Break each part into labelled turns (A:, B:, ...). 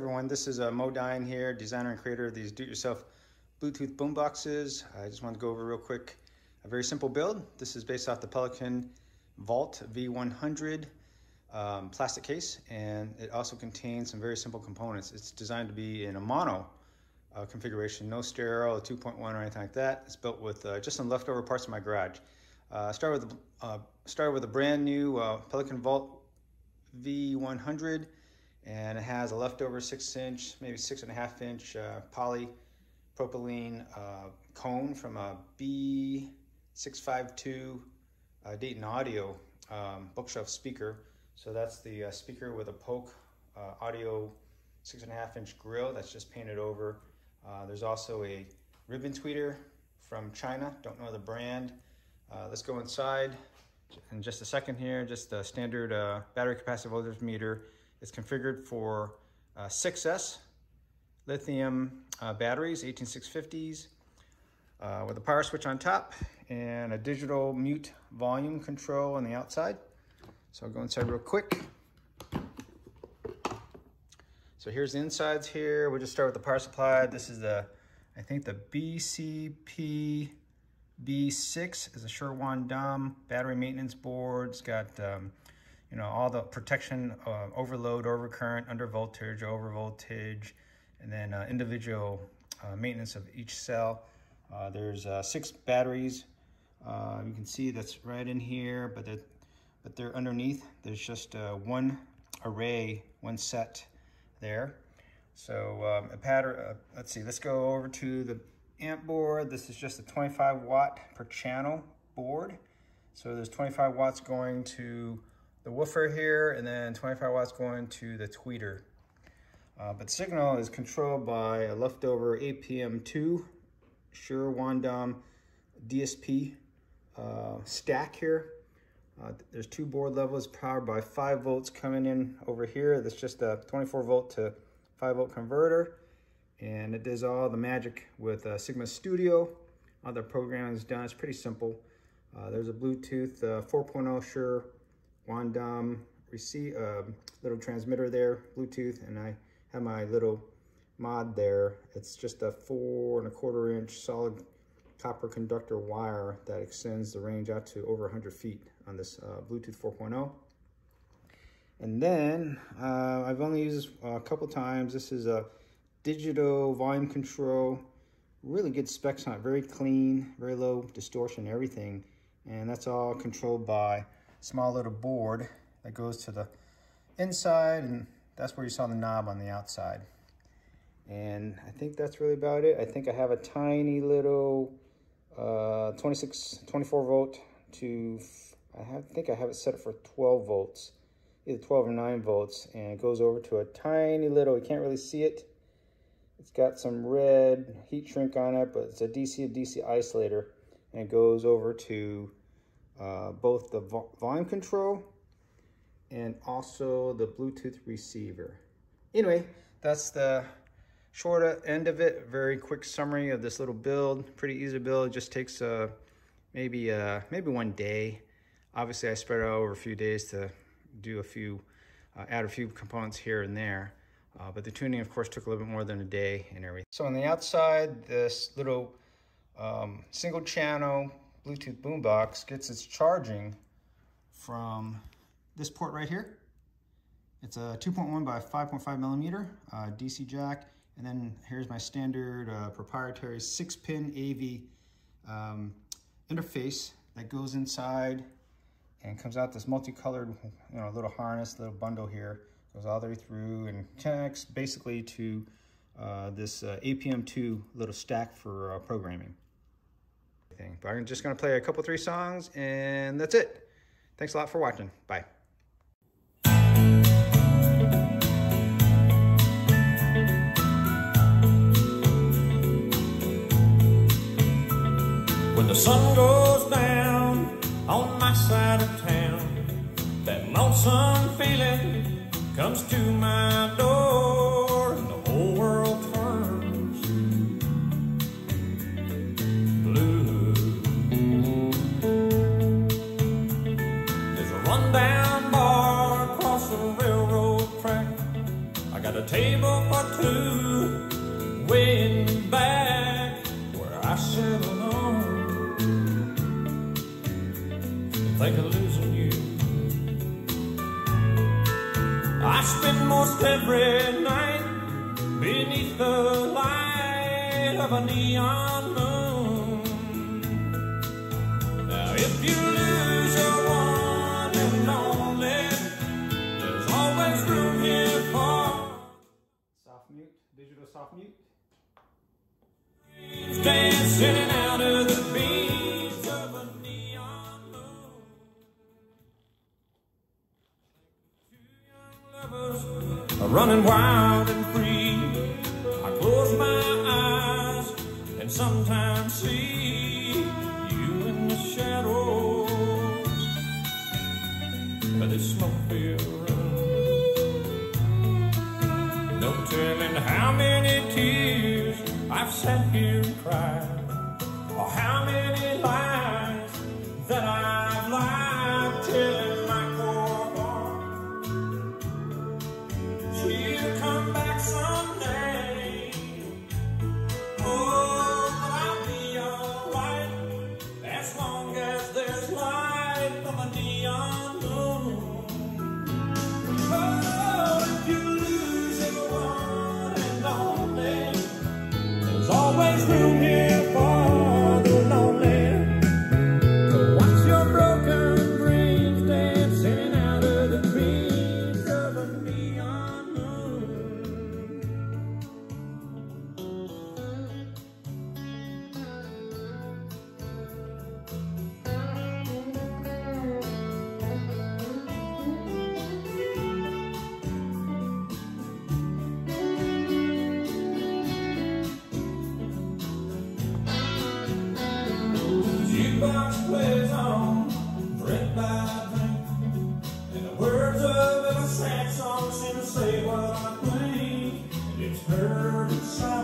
A: Everyone, this is uh, Mo Dine here, designer and creator of these do-it-yourself Bluetooth boomboxes. I just wanted to go over real quick a very simple build. This is based off the Pelican Vault V100 um, plastic case, and it also contains some very simple components. It's designed to be in a mono uh, configuration, no stereo, 2.1 or anything like that. It's built with uh, just some leftover parts of my garage. Uh, start with uh, start with a brand new uh, Pelican Vault V100 and it has a leftover six inch, maybe six and a half inch uh, polypropylene uh, cone from a B652 uh, Dayton Audio um, bookshelf speaker. So that's the uh, speaker with a Polk uh, audio six and a half inch grill that's just painted over. Uh, there's also a ribbon tweeter from China, don't know the brand. let's go inside in just a second here, just a standard battery capacity voltage meter. It's configured for uh, 6S lithium uh, batteries, 18650s, uh, with a power switch on top and a digital mute volume control on the outside. So I'll go inside real quick. So here's the insides here. We'll just start with the power supply. This is the, I think the BCP B6 is a Sure-Wondom battery maintenance board. It's got um, you know, all the protection, uh, overload, overcurrent, under voltage, over voltage, and then uh, individual uh, maintenance of each cell. Uh, there's uh, six batteries. Uh, you can see that's right in here, but they're, but they're underneath. There's just one array, one set there. So um, a pattern, let's see, let's go over to the amp board. This is just a 25 watt per channel board. So there's 25 watts going to the woofer here, and then 25 watts going to the tweeter. Uh, but signal is controlled by a leftover APM2 Sure-Wondom DSP uh, stack here. Uh, there's two board levels powered by 5 volts coming in over here. That's just a 24 volt to 5 volt converter. And it does all the magic with uh, Sigma Studio. The programming is done. It's pretty simple. Uh, there's a Bluetooth uh, 4.0 Shure Wondom receive, uh, little transmitter there, Bluetooth, and I have my little mod there. It's just a four and a quarter inch solid copper conductor wire that extends the range out to over 100 feet on this uh, Bluetooth 4.0. And then uh, I've only used this a couple times. This is a digital volume control, really good specs on it, very clean, very low distortion, everything. And that's all controlled by small little board that goes to the inside and that's where you saw the knob on the outside. And I think that's really about it. I think I have a tiny little uh, 26, 24 volt to, I have, think I have it set up for 12 volts, either 12 or 9 volts, and it goes over to a tiny little, you can't really see it. It's got some red heat shrink on it, but it's a DC to DC isolator, and it goes over to uh, both the vo volume control and also the Bluetooth receiver. Anyway, that's the short end of it. Very quick summary of this little build. Pretty easy build. It just takes uh, maybe uh, maybe one day. Obviously, I spread it out over a few days to do a few, uh, add a few components here and there. Uh, but the tuning, of course, took a little bit more than a day and everything. So on the outside, this little um, single channel Bluetooth boombox gets its charging from this port right here. It's a 2.1 by 5.5 millimeter uh, DC jack. And then here's my standard uh, proprietary six pin AV um, interface that goes inside and comes out this multicolored, you know, little harness, little bundle here. Goes all the way through and connects basically to uh, this uh, APM2 little stack for uh, programming anything. But I'm just gonna play a couple, three songs and that's it. Thanks a lot for watching. Bye.
B: When the sun goes down on my side of town, that lonesome feeling comes to my door every night beneath the light of a neon moon. Now, if you lose your one and only, there's always room here for
A: soft mute, digital soft mute.
B: Dancing. running wild. box plays on, drink by drink. And the words of every sad song seem to say what I think. And it's heard inside.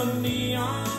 B: of a neon